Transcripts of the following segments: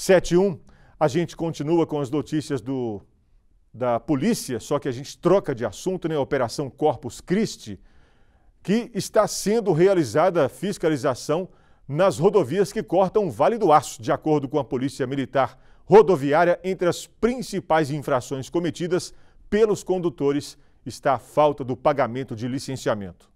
71, a gente continua com as notícias do, da polícia, só que a gente troca de assunto, né? Operação Corpus Christi, que está sendo realizada fiscalização nas rodovias que cortam o Vale do Aço, de acordo com a Polícia Militar Rodoviária, entre as principais infrações cometidas pelos condutores está a falta do pagamento de licenciamento.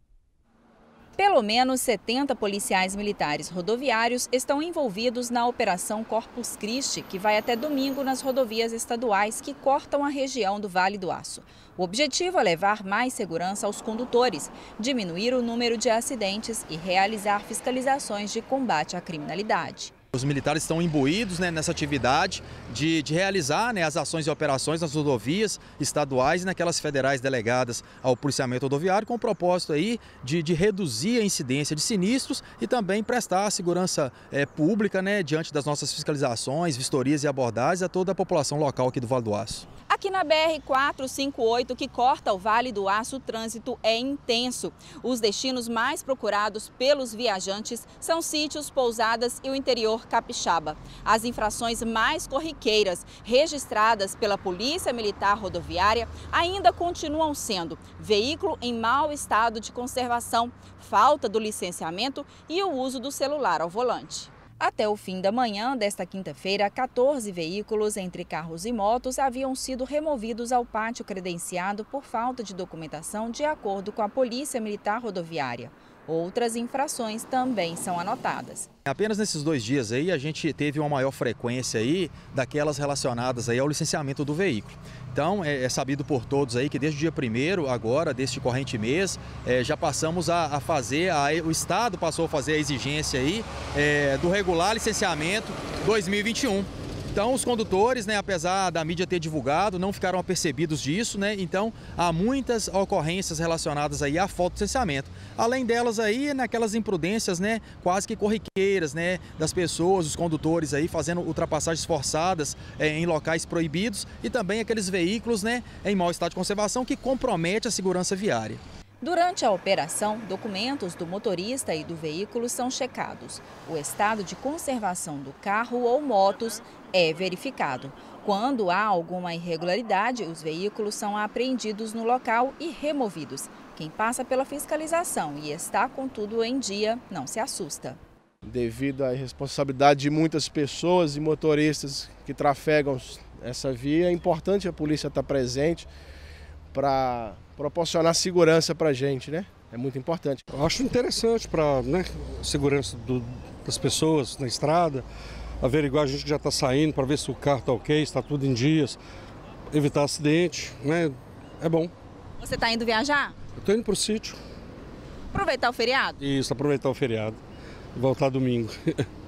Pelo menos 70 policiais militares rodoviários estão envolvidos na Operação Corpus Christi, que vai até domingo nas rodovias estaduais que cortam a região do Vale do Aço. O objetivo é levar mais segurança aos condutores, diminuir o número de acidentes e realizar fiscalizações de combate à criminalidade. Os militares estão imbuídos né, nessa atividade de, de realizar né, as ações e operações nas rodovias estaduais e naquelas federais delegadas ao policiamento rodoviário, com o propósito aí de, de reduzir a incidência de sinistros e também prestar segurança é, pública né, diante das nossas fiscalizações, vistorias e abordagens a toda a população local aqui do Vale do Aço. Aqui na BR-458, que corta o Vale do Aço, o trânsito é intenso. Os destinos mais procurados pelos viajantes são sítios, pousadas e o interior capixaba. As infrações mais corriqueiras registradas pela Polícia Militar Rodoviária ainda continuam sendo veículo em mau estado de conservação, falta do licenciamento e o uso do celular ao volante. Até o fim da manhã desta quinta-feira, 14 veículos, entre carros e motos, haviam sido removidos ao pátio credenciado por falta de documentação, de acordo com a Polícia Militar Rodoviária. Outras infrações também são anotadas. Apenas nesses dois dias aí a gente teve uma maior frequência aí daquelas relacionadas aí ao licenciamento do veículo. Então é, é sabido por todos aí que desde o dia primeiro agora deste corrente mês é, já passamos a, a fazer, a, o Estado passou a fazer a exigência aí é, do regular licenciamento 2021. Então, os condutores, né, apesar da mídia ter divulgado, não ficaram apercebidos disso, né? Então, há muitas ocorrências relacionadas aí à falta de licenciamento. Além delas aí, naquelas imprudências, né, quase que corriqueiras, né, das pessoas, os condutores aí fazendo ultrapassagens forçadas é, em locais proibidos e também aqueles veículos, né, em mau estado de conservação que compromete a segurança viária. Durante a operação, documentos do motorista e do veículo são checados. O estado de conservação do carro ou motos é verificado. Quando há alguma irregularidade, os veículos são apreendidos no local e removidos. Quem passa pela fiscalização e está com tudo em dia não se assusta. Devido à responsabilidade de muitas pessoas e motoristas que trafegam essa via, é importante a polícia estar presente para proporcionar segurança para a gente, né? É muito importante. Eu acho interessante para né, segurança do, das pessoas na estrada, averiguar a gente que já está saindo para ver se o carro está ok, está tudo em dias, evitar acidente, né? É bom. Você está indo viajar? Eu estou indo para o sítio. Aproveitar o feriado? Isso, aproveitar o feriado. Voltar domingo.